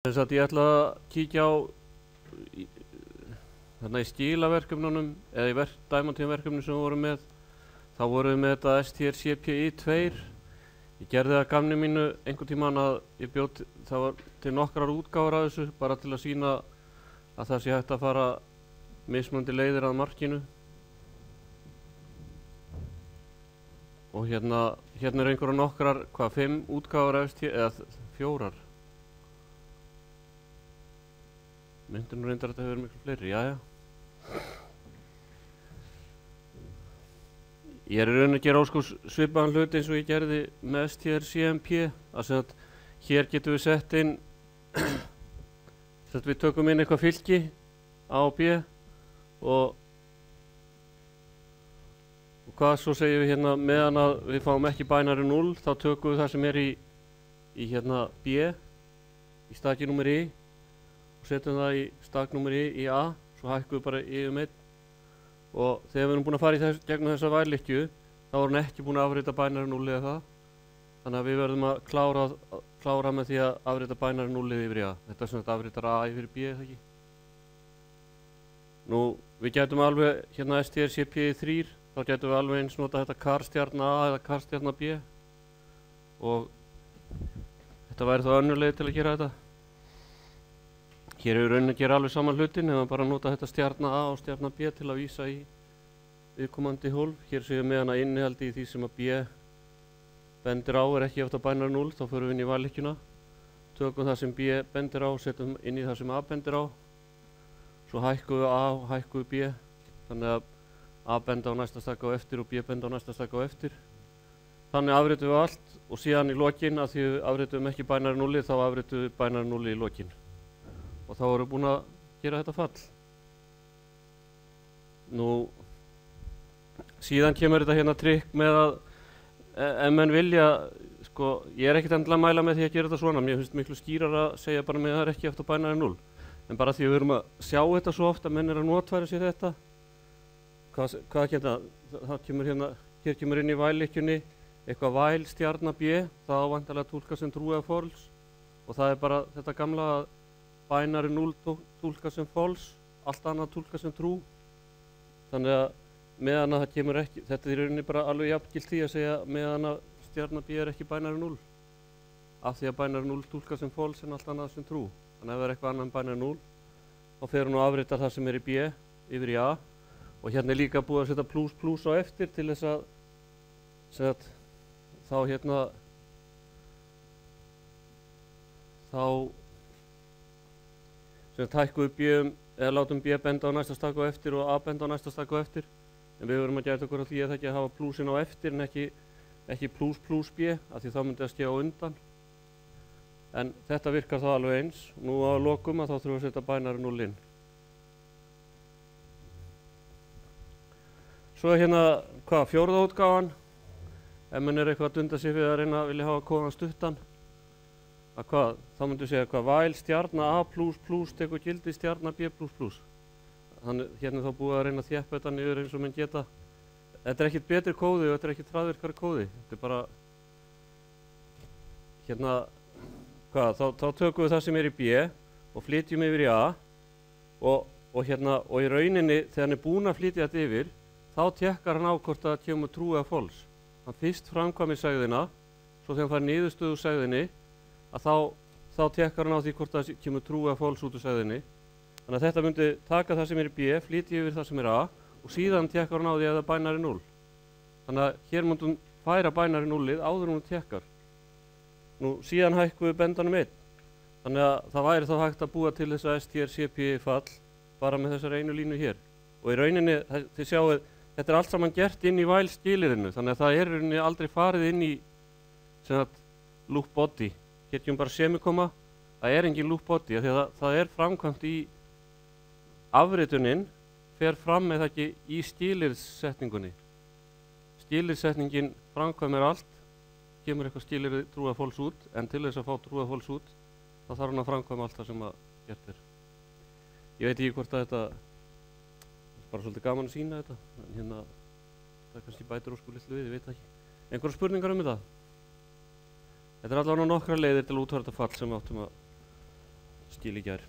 Þess að ég ætla að kíkja á í, þarna í stílaverkefnunum eða í verk, dæmantíðanverkefni sem við vorum með þá vorum við með þetta STR-CPI 2 ég gerði það gamni mínu einhvern tíman að ég bjóð það var til nokkrar útgáður af þessu bara til að sína að það sé hægt að fara mismunandi leiðir að markinu. Og hérna hérna er einhverja nokkrar hvað, fimm útgáður af STR eða fjórar myndunum reyndar að þetta hefur miklu fleiri, já já. Ég er rauninni að gera óskurs svipaðan hlut eins og ég gerði með STR CMP að hér getum við sett inn við tökum inn eitthvað fylgi A og B og og hvað svo segjum við hérna meðan að við fáum ekki bænari 0 þá tökum við það sem er í í hérna B í staki nummer I og setjum það í staknúmer í, í A svo hækkum við bara í um einn. Og þegar við erum búin að fara í þess, gegnum þessa vælikju þá er hann ekki búin að afrita bænari 0 eða það. Þannig að við verðum að klára, að klára með því að afrita bænari 0 yfir í A. Þetta er svona að afritar A yfir B eða ekki? Nú við getum alveg hérna STR-CP3 þá getum við alveg eins nota þetta karstjarn A eða karstjarn B. Og þetta væri þá önnuleg til að gera þetta Hér hefur raunin að gera alveg saman hlutin eða bara nota þetta stjarnar A og stjarnar B til að vísa í viðkomandi hólf. Hér séum við meðan að innihaldi í því sem að B bendir á er ekki eftir bænar 0, þá förum við inn í valikjuna. Tökum það sem B bendir á, setjum inn í það sem A bendir á. Svo hækkum við A og hækkum við B. Þannig að A benda á næsta stakka á eftir og B benda á næsta stakka á eftir. Þannig afritum við allt og síðan í lokin að því við afritum ekki bænar 0 þá afritum við bænar 0 í lokin og þá við búin að gera þetta fall. Nú síðan kemur þetta hérna trikk með að e, ef menn vilja sko, ég er ekkert endilega að mæla með því að gera þetta svona. Mér finnst miklu skýrar að segja bara með það er ekki eftir bænari 0 en bara því við erum að sjá þetta svo ofta menn er að notværa sér þetta hvað, hvað kemur það? Það kemur hérna, hér kemur inn í vælikjunni eitthvað væl stjarnar B. Það ávandalega tólka sem trúið af fórls og það er bara þetta gamla að bænari 0 tólka sem fóls, allt annað tólka sem trú. Þannig að meðan að það kemur ekki, þetta er í rauninni bara alveg jafngilt því að segja meðan að stjarnabí er ekki bænari 0. Af því að bænari 0 tólka sem fóls en allt annað sem trú. Þannig að ef það er eitthvað annað en bænari 0, þá fer hún og afritar það sem er í B yfir í A. Og hérna er líka búið að setja pluss pluss á eftir til þess að, að þá hérna, þá sem tækku upp bjöðum eða látum bjöð benda á næsta stakku eftir og a benda á næsta stakku eftir. En við verum að gera okkur á því að það ekki að hafa plúsin á eftir en ekki, ekki plús plús bjöð af því þá myndi það skjá undan. En þetta virkar þá alveg eins. Nú á lokum að þá þurfum við að setja bænari 0 inn. Svo er hérna hvað fjórða útgáðan ef mann er eitthvað að dunda sig við að reyna að vilja hafa kóðan stuttan að hvað, þá myndu segja hvað? Væl stjarnar A tekur gildi stjarnar B þannig hérna þá búið að reyna að þjappa þetta niður eins og mann geta. Þetta er ekkit betri kóði og þetta er ekkit hraðvirkari kóði. Þetta er bara hérna hvað, þá, þá tökum við það sem er í B og flytjum yfir í A og, og hérna og í rauninni þegar hann er búin að flytja þetta yfir þá tekkar hann á hvort að kemur trúið að fólks hann fyrst framkvæmir segðina svo þegar hann fær niðurstöðu segðinni að þá, þá tekkar hann á því hvort það kemur trúa fólks út úr segðinni. Þannig að þetta myndi taka það sem er í B, flytja yfir það sem er A og síðan tekkar hann á því að það bænar í 0. Þannig að hér myndi hún færa bænar í 0 áður hún tekkar. Nú síðan hækku við bendanum 1. Þannig að það væri þá hægt að búa til þess að STR-CP fall bara með þessar einu línu hér. Og í rauninni, þið sjáu, þetta er allt saman gert inn í væl skilirinu, þannig að það er rauninni aldrei farið inn í loop body getjum bara semikoma. Það er engin loop-body því að það, það er framkvæmt í afritunin fer fram með það ekki í stílirsetningunni stílirsetningin framkvæmir allt kemur eitthvað stílir trúa fólks út en til þess að fá trúa fólks út þá þarf hann að framkvæma allt það sem að gert er. Ég veit ekki hvort að þetta er bara svolítið gaman að sína þetta en hérna það kannski bætur og sko litlu við, ég veit ekki. Einhverja spurningar um þetta Þetta er allavega nokkra leiðir til útvarta fall sem áttum að skil í gær